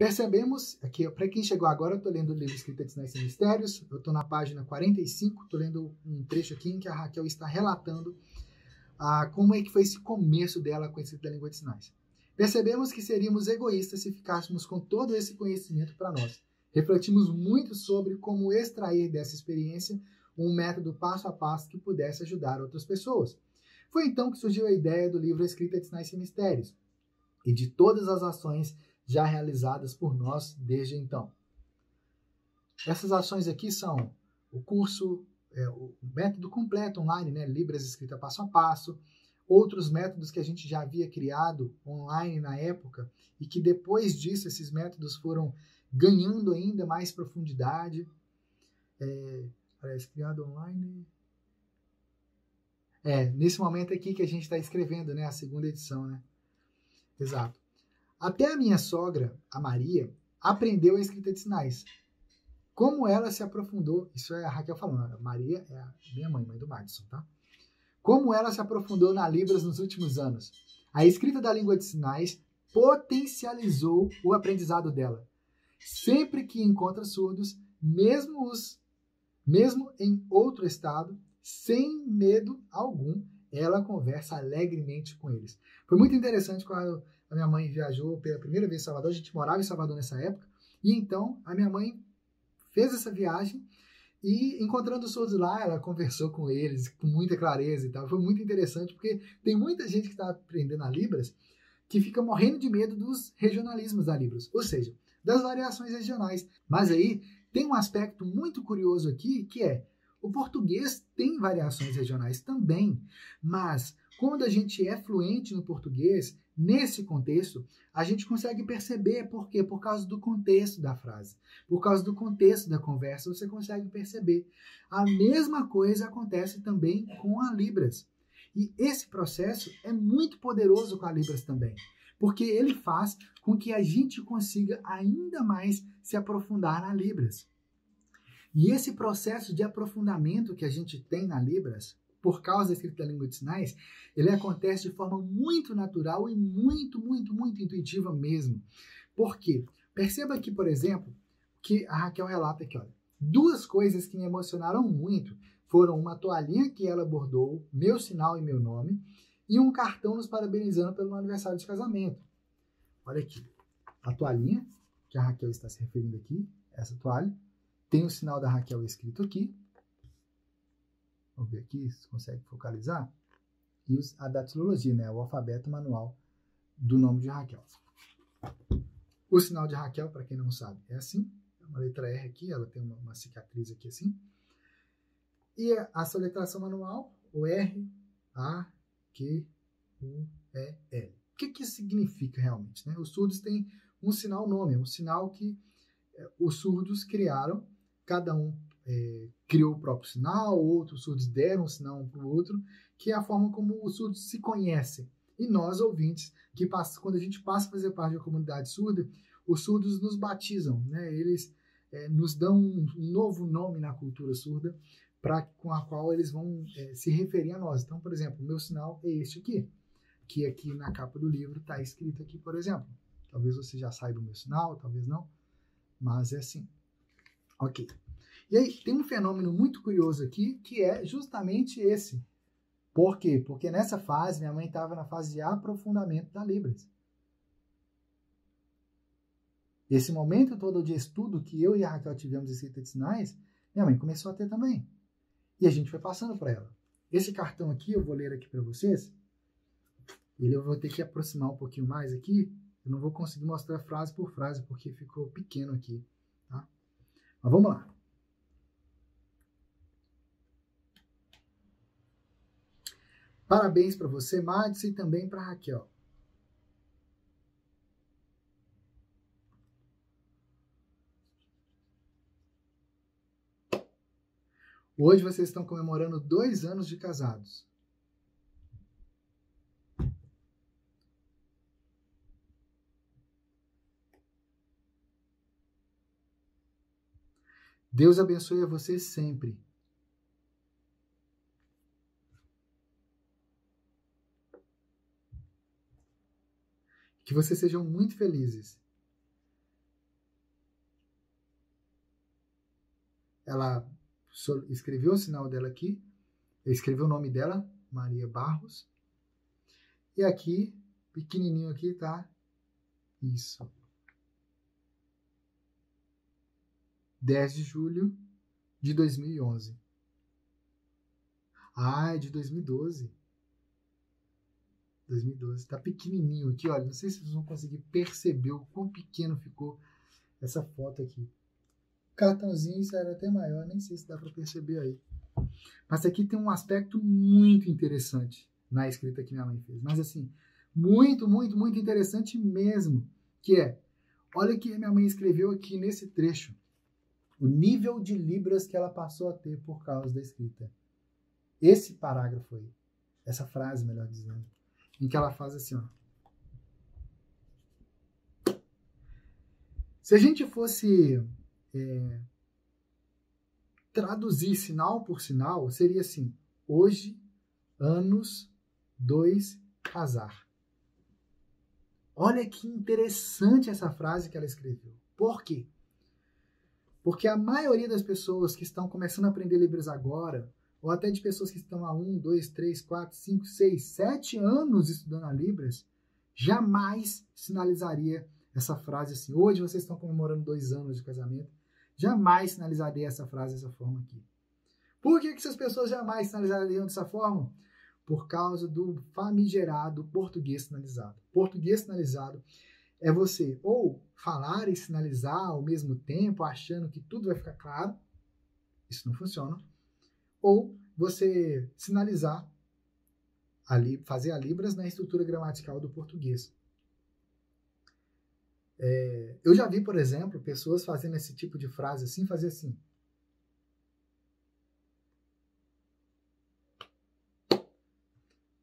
Percebemos, aqui, para quem chegou agora, eu estou lendo o livro Escrita de Sinais e Mistérios, eu estou na página 45, estou lendo um trecho aqui em que a Raquel está relatando ah, como é que foi esse começo dela com a escrita da língua de sinais. Percebemos que seríamos egoístas se ficássemos com todo esse conhecimento para nós. Refletimos muito sobre como extrair dessa experiência um método passo a passo que pudesse ajudar outras pessoas. Foi então que surgiu a ideia do livro Escrita de Sinais e Mistérios e de todas as ações já realizadas por nós desde então. Essas ações aqui são o curso, é, o método completo online, né, Libras escrita passo a passo, outros métodos que a gente já havia criado online na época e que depois disso esses métodos foram ganhando ainda mais profundidade. É, parece criado online. É, nesse momento aqui que a gente está escrevendo, né, a segunda edição, né? Exato. Até a minha sogra, a Maria, aprendeu a escrita de sinais. Como ela se aprofundou, isso é a Raquel falando, a Maria é a minha mãe, mãe do Madison, tá? Como ela se aprofundou na Libras nos últimos anos. A escrita da língua de sinais potencializou o aprendizado dela. Sempre que encontra surdos, mesmo os mesmo em outro estado, sem medo algum, ela conversa alegremente com eles. Foi muito interessante quando a minha mãe viajou pela primeira vez em Salvador, a gente morava em Salvador nessa época, e então a minha mãe fez essa viagem e encontrando os surdos lá, ela conversou com eles com muita clareza e tal. Foi muito interessante porque tem muita gente que está aprendendo a Libras que fica morrendo de medo dos regionalismos da Libras, ou seja, das variações regionais. Mas aí tem um aspecto muito curioso aqui que é o português tem variações regionais também, mas quando a gente é fluente no português, nesse contexto, a gente consegue perceber por quê? Por causa do contexto da frase, por causa do contexto da conversa, você consegue perceber. A mesma coisa acontece também com a Libras. E esse processo é muito poderoso com a Libras também, porque ele faz com que a gente consiga ainda mais se aprofundar na Libras. E esse processo de aprofundamento que a gente tem na Libras, por causa da escrita da língua de sinais, ele acontece de forma muito natural e muito, muito, muito intuitiva mesmo. Por quê? Perceba aqui, por exemplo, que a Raquel relata aqui, olha, duas coisas que me emocionaram muito foram uma toalhinha que ela bordou, meu sinal e meu nome, e um cartão nos parabenizando pelo aniversário de casamento. Olha aqui, a toalhinha, que a Raquel está se referindo aqui, essa toalha, tem o sinal da Raquel escrito aqui, Vamos ver aqui se consegue focalizar. E a datilologia, né? O alfabeto manual do nome de Raquel. O sinal de Raquel, para quem não sabe, é assim. É uma letra R aqui, ela tem uma, uma cicatriz aqui assim. E a soletração manual, o R, A, Q, U, E, L. O que, que significa realmente? Né? Os surdos têm um sinal nome, um sinal que é, os surdos criaram, cada um é, criou o próprio sinal, outros surdos deram um sinal um para o outro, que é a forma como os surdos se conhecem. E nós, ouvintes, que passa, quando a gente passa a fazer parte da comunidade surda, os surdos nos batizam, né? eles é, nos dão um novo nome na cultura surda pra, com a qual eles vão é, se referir a nós. Então, por exemplo, meu sinal é este aqui, que aqui na capa do livro está escrito aqui, por exemplo. Talvez você já saiba o meu sinal, talvez não, mas é assim. Ok. E aí tem um fenômeno muito curioso aqui, que é justamente esse. Por quê? Porque nessa fase, minha mãe estava na fase de aprofundamento da Libras. Esse momento todo de estudo que eu e a Raquel tivemos em escrita de sinais, minha mãe começou a ter também. E a gente foi passando para ela. Esse cartão aqui, eu vou ler aqui para vocês. Ele eu vou ter que aproximar um pouquinho mais aqui. Eu não vou conseguir mostrar frase por frase, porque ficou pequeno aqui. Tá? Mas vamos lá. Parabéns para você, Madison, e também para Raquel. Hoje vocês estão comemorando dois anos de casados. Deus abençoe a vocês sempre. Que vocês sejam muito felizes. Ela escreveu o sinal dela aqui, escreveu o nome dela, Maria Barros. E aqui, pequenininho aqui, tá? Isso. 10 de julho de 2011. Ah, é de 2012. 2012. Tá pequenininho aqui, olha. Não sei se vocês vão conseguir perceber o quão pequeno ficou essa foto aqui. O cartãozinho era até maior, nem sei se dá para perceber aí. Mas aqui tem um aspecto muito interessante na escrita que minha mãe fez. Mas assim, muito, muito, muito interessante mesmo. Que é, olha o que minha mãe escreveu aqui nesse trecho. O nível de libras que ela passou a ter por causa da escrita. Esse parágrafo aí. Essa frase, melhor dizendo. Em que ela faz assim, ó. Se a gente fosse é, traduzir sinal por sinal, seria assim: hoje, anos, dois, casar. Olha que interessante essa frase que ela escreveu. Por quê? Porque a maioria das pessoas que estão começando a aprender Libras agora, ou até de pessoas que estão há um, dois, três, quatro, cinco, seis, sete anos estudando a Libras, jamais sinalizaria essa frase assim. Hoje vocês estão comemorando dois anos de casamento. Jamais sinalizaria essa frase dessa forma aqui. Por que, que essas pessoas jamais sinalizariam dessa forma? Por causa do famigerado português sinalizado. Português sinalizado é você ou falar e sinalizar ao mesmo tempo, achando que tudo vai ficar claro. Isso não funciona. Ou você sinalizar, ali, fazer a Libras na estrutura gramatical do português. É, eu já vi, por exemplo, pessoas fazendo esse tipo de frase assim, fazer assim.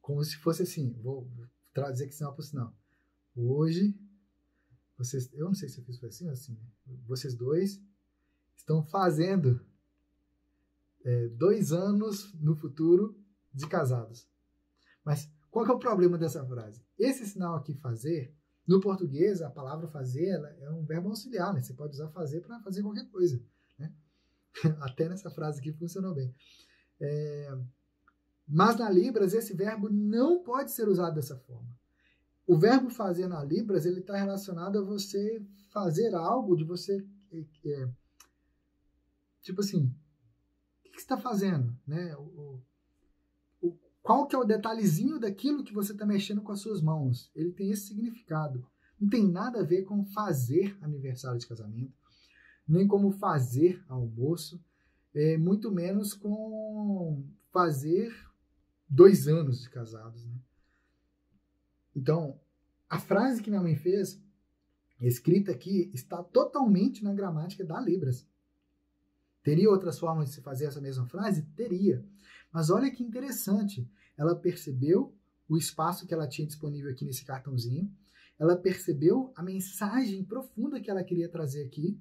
Como se fosse assim, vou traduzir aqui sinal por sinal. Hoje, vocês, eu não sei se eu fiz assim assim, né? vocês dois estão fazendo é, dois anos no futuro de casados. Mas qual é o problema dessa frase? Esse sinal aqui, fazer, no português, a palavra fazer é um verbo auxiliar, né? Você pode usar fazer para fazer qualquer coisa. Né? Até nessa frase aqui funcionou bem. É... Mas na Libras, esse verbo não pode ser usado dessa forma. O verbo fazer na Libras, ele está relacionado a você fazer algo, de você... É, é tipo assim, o que, que você está fazendo? Né? O, qual que é o detalhezinho daquilo que você está mexendo com as suas mãos? Ele tem esse significado. Não tem nada a ver com fazer aniversário de casamento, nem como fazer almoço, é, muito menos com fazer dois anos de casados. Né? Então, a frase que minha mãe fez, escrita aqui, está totalmente na gramática da Libras. Teria outras formas de se fazer essa mesma frase? Teria. Mas olha que interessante, ela percebeu o espaço que ela tinha disponível aqui nesse cartãozinho, ela percebeu a mensagem profunda que ela queria trazer aqui,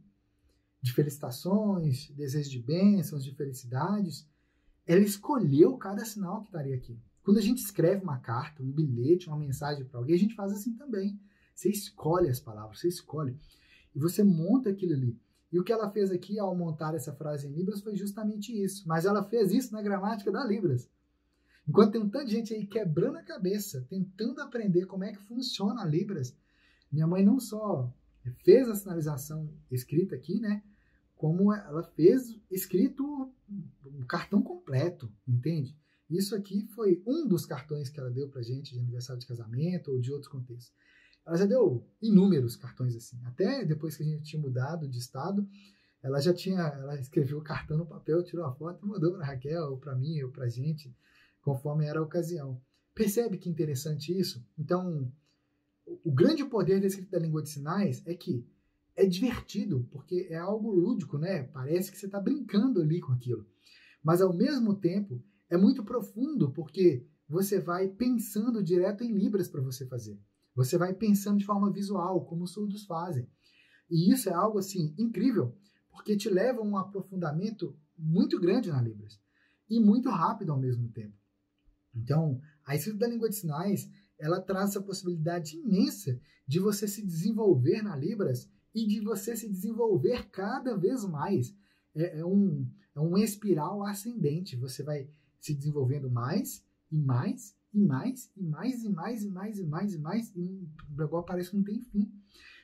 de felicitações, desejos de bênçãos, de felicidades. Ela escolheu cada sinal que estaria aqui. Quando a gente escreve uma carta, um bilhete, uma mensagem para alguém, a gente faz assim também. Você escolhe as palavras, você escolhe. E você monta aquilo ali. E o que ela fez aqui ao montar essa frase em Libras foi justamente isso. Mas ela fez isso na gramática da Libras. Enquanto tem um tanto de gente aí quebrando a cabeça, tentando aprender como é que funciona a Libras, minha mãe não só fez a sinalização escrita aqui, né? Como ela fez escrito um cartão completo, entende? Isso aqui foi um dos cartões que ela deu pra gente de aniversário de casamento ou de outros contextos. Ela já deu inúmeros cartões assim. Até depois que a gente tinha mudado de estado, ela já tinha, ela escreveu o cartão no papel, tirou a foto e mandou para Raquel, ou para mim, ou para gente, conforme era a ocasião. Percebe que interessante isso? Então, o grande poder da escrita da língua de sinais é que é divertido, porque é algo lúdico, né? Parece que você está brincando ali com aquilo. Mas ao mesmo tempo, é muito profundo, porque você vai pensando direto em libras para você fazer. Você vai pensando de forma visual, como os surdos fazem. E isso é algo assim incrível, porque te leva a um aprofundamento muito grande na Libras e muito rápido ao mesmo tempo. Então, a escrita da língua de sinais, ela traz essa possibilidade imensa de você se desenvolver na Libras e de você se desenvolver cada vez mais. é, é, um, é um espiral ascendente. Você vai se desenvolvendo mais e mais e mais e mais e mais e mais e mais e mais e negócio parece que não tem fim.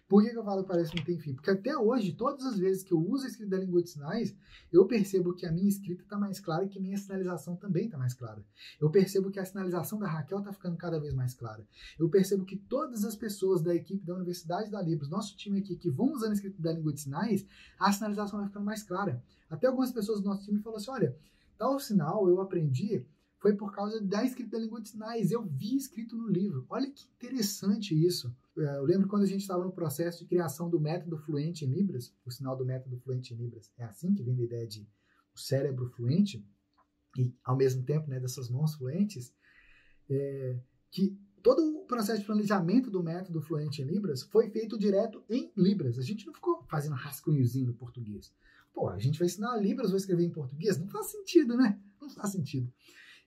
Por que, que eu falo que parece que não tem fim? Porque até hoje, todas as vezes que eu uso a escrita da língua de sinais, eu percebo que a minha escrita está mais clara e que minha sinalização também está mais clara. Eu percebo que a sinalização da Raquel está ficando cada vez mais clara. Eu percebo que todas as pessoas da equipe da Universidade da Libras, nosso time aqui, que vão usando a escrita da língua de sinais, a sinalização vai ficando mais clara. Até algumas pessoas do nosso time falaram assim: olha, tal sinal eu aprendi foi por causa da escrita da língua de sinais. Eu vi escrito no livro. Olha que interessante isso. É, eu lembro quando a gente estava no processo de criação do método fluente em Libras, o sinal do método fluente em Libras. É assim que vem a ideia de o cérebro fluente e, ao mesmo tempo, né, dessas mãos fluentes, é, que todo o processo de planejamento do método fluente em Libras foi feito direto em Libras. A gente não ficou fazendo rascunhozinho no português. Pô, a gente vai ensinar Libras, vou escrever em português? Não faz sentido, né? Não faz sentido.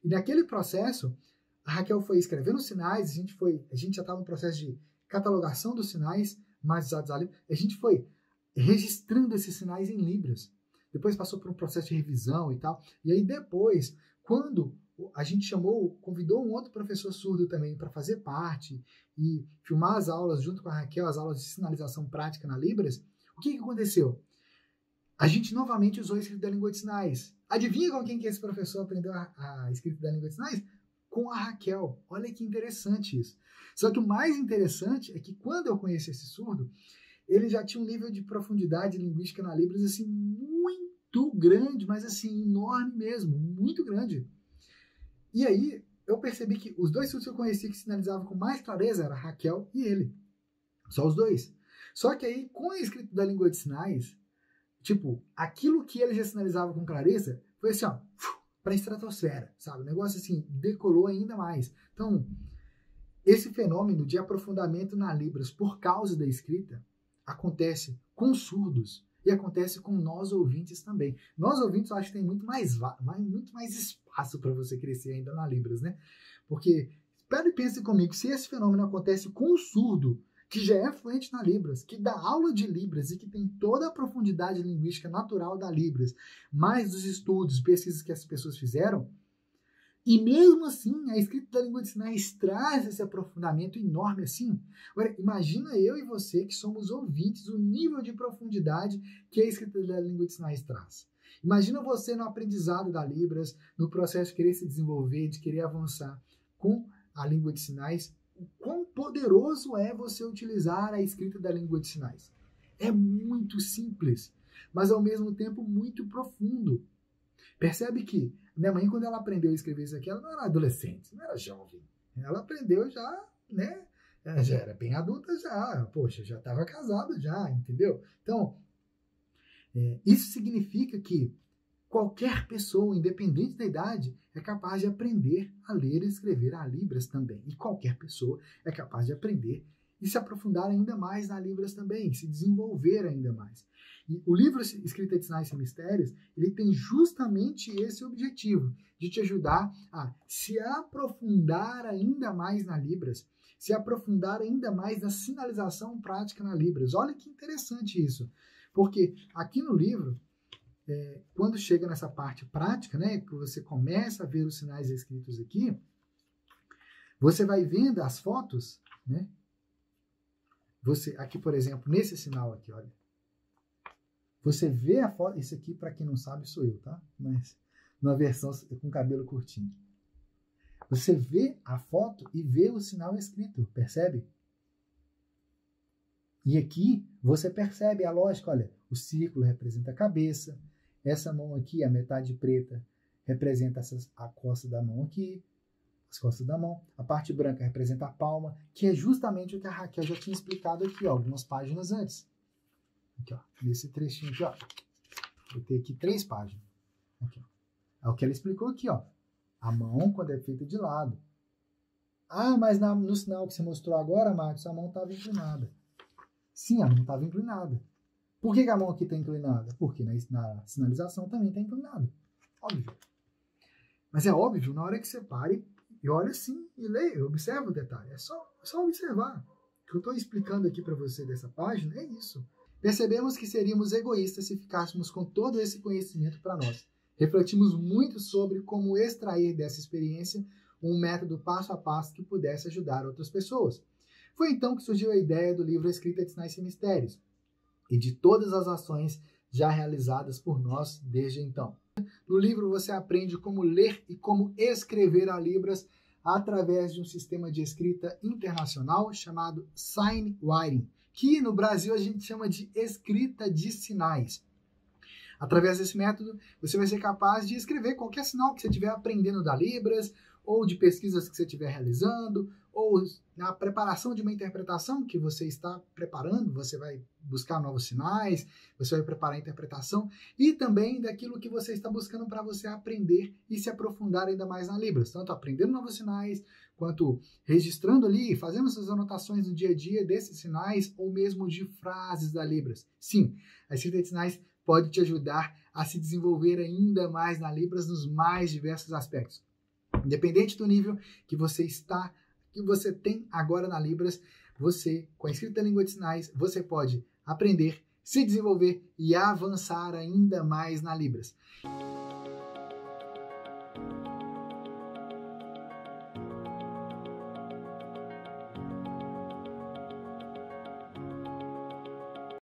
E naquele processo, a Raquel foi escrevendo sinais, a gente foi, a gente já estava no processo de catalogação dos sinais mais usados ali, a gente foi registrando esses sinais em libras. Depois passou por um processo de revisão e tal. E aí depois, quando a gente chamou, convidou um outro professor surdo também para fazer parte e filmar as aulas junto com a Raquel, as aulas de sinalização prática na Libras, o que, que aconteceu? A gente novamente usou a escrita da língua de sinais. Adivinha com quem que esse professor aprendeu a, a escrita da língua de sinais? Com a Raquel. Olha que interessante isso. Só que o mais interessante é que quando eu conheci esse surdo, ele já tinha um nível de profundidade linguística na Libras assim muito grande, mas assim enorme mesmo, muito grande. E aí eu percebi que os dois surdos que eu conheci que sinalizavam com mais clareza era Raquel e ele. Só os dois. Só que aí com a escrita da língua de sinais, Tipo, aquilo que ele já sinalizava com clareza foi assim, ó, para a estratosfera, sabe? O negócio assim decolou ainda mais. Então, esse fenômeno de aprofundamento na Libras por causa da escrita acontece com surdos e acontece com nós ouvintes também. Nós ouvintes eu acho que tem muito mais, muito mais espaço para você crescer ainda na Libras, né? Porque, espera e pense comigo, se esse fenômeno acontece com o surdo que já é fluente na Libras, que dá aula de Libras e que tem toda a profundidade linguística natural da Libras, mais dos estudos, pesquisas que as pessoas fizeram, e mesmo assim, a escrita da língua de sinais traz esse aprofundamento enorme assim. Agora, imagina eu e você que somos ouvintes, o nível de profundidade que a escrita da língua de sinais traz. Imagina você no aprendizado da Libras, no processo de querer se desenvolver, de querer avançar com a língua de sinais, o quão poderoso é você utilizar a escrita da língua de sinais. É muito simples, mas ao mesmo tempo muito profundo. Percebe que minha mãe, quando ela aprendeu a escrever isso aqui, ela não era adolescente, não era jovem. Ela aprendeu já, né? Ela já era bem adulta já, poxa, já estava casada já, entendeu? Então, é, isso significa que Qualquer pessoa, independente da idade, é capaz de aprender a ler e escrever a Libras também. E qualquer pessoa é capaz de aprender e se aprofundar ainda mais na Libras também, se desenvolver ainda mais. E o livro Escrita de Sinais e Mistérios, ele tem justamente esse objetivo, de te ajudar a se aprofundar ainda mais na Libras, se aprofundar ainda mais na sinalização prática na Libras. Olha que interessante isso, porque aqui no livro é, quando chega nessa parte prática, né, que você começa a ver os sinais escritos aqui, você vai vendo as fotos, né? Você aqui, por exemplo, nesse sinal aqui, olha. Você vê a foto, isso aqui para quem não sabe sou eu, tá? Mas numa versão com cabelo curtinho. Você vê a foto e vê o sinal escrito, percebe? E aqui você percebe a lógica, olha, o círculo representa a cabeça, essa mão aqui, a metade preta, representa essas, a costa da mão aqui, as costas da mão. A parte branca representa a palma, que é justamente o que a Raquel já tinha explicado aqui, ó, algumas páginas antes. Aqui, ó, nesse trechinho aqui, ó. Vou ter aqui três páginas. Aqui, ó. É o que ela explicou aqui, ó. A mão, quando é feita de lado. Ah, mas na, no sinal que você mostrou agora, Marcos, a mão estava inclinada. Sim, a mão estava inclinada. Por que, que a mão aqui está inclinada? Porque na, na sinalização também está inclinada. Óbvio. Mas é óbvio, na hora que você pare e olha assim e leia, observa o detalhe. É só, é só observar. O que eu estou explicando aqui para você dessa página é isso. Percebemos que seríamos egoístas se ficássemos com todo esse conhecimento para nós. Refletimos muito sobre como extrair dessa experiência um método passo a passo que pudesse ajudar outras pessoas. Foi então que surgiu a ideia do livro Escrita de Sinais e Mistérios e de todas as ações já realizadas por nós desde então. No livro você aprende como ler e como escrever a Libras através de um sistema de escrita internacional chamado Sign Writing, que no Brasil a gente chama de escrita de sinais. Através desse método, você vai ser capaz de escrever qualquer sinal que você estiver aprendendo da Libras, ou de pesquisas que você estiver realizando, ou na preparação de uma interpretação que você está preparando, você vai buscar novos sinais, você vai preparar a interpretação, e também daquilo que você está buscando para você aprender e se aprofundar ainda mais na Libras, tanto aprendendo novos sinais, quanto registrando ali, fazendo essas anotações no dia a dia desses sinais, ou mesmo de frases da Libras. Sim, a escrita de sinais pode te ajudar a se desenvolver ainda mais na Libras nos mais diversos aspectos. Independente do nível que você está, que você tem agora na Libras, você, com a escrita da língua de sinais, você pode aprender, se desenvolver e avançar ainda mais na Libras.